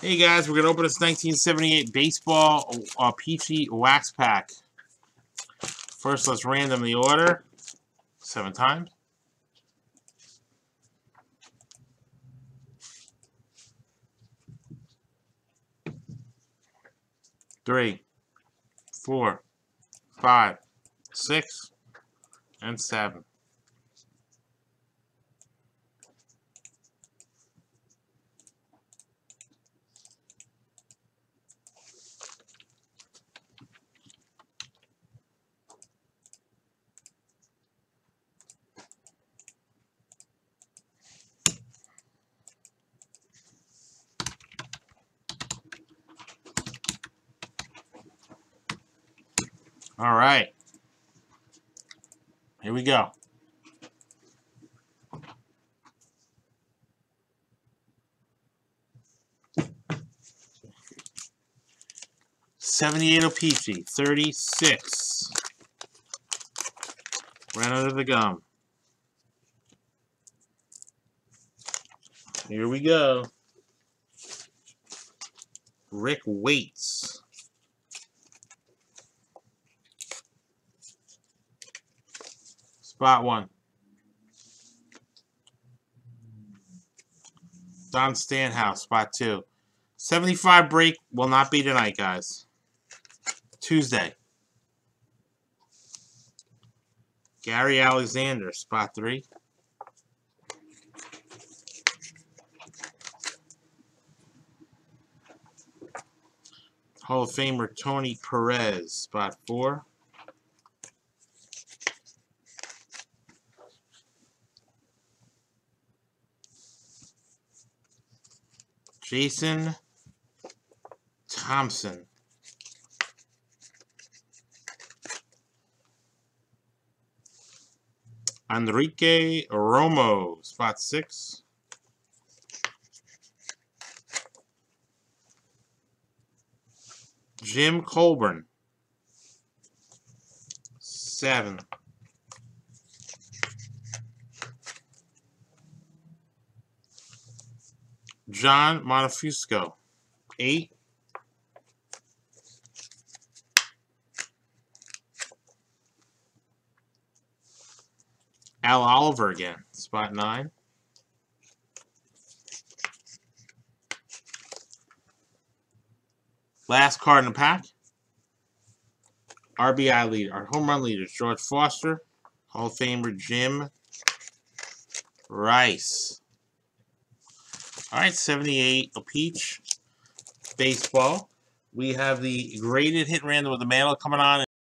Hey guys, we're gonna open this 1978 baseball uh, peachy wax pack. First, let's random the order seven times. Three, four, five, six, and seven. All right. Here we go. Seventy-eight Peachy, thirty-six. Right under the gum. Here we go. Rick Waits. Spot one. Don Stanhouse, spot two. 75 break will not be tonight, guys. Tuesday. Gary Alexander, spot three. Hall of Famer Tony Perez, spot four. Jason Thompson. Enrique Romo, spot six. Jim Colborn, seven. John Montefusco, eight. Al Oliver again, spot nine. Last card in the pack. RBI leader, our home run leaders, George Foster, Hall of Famer Jim Rice. All right, 78 O-Pee-Chee baseball. We have the graded hit random with the Mantle coming on.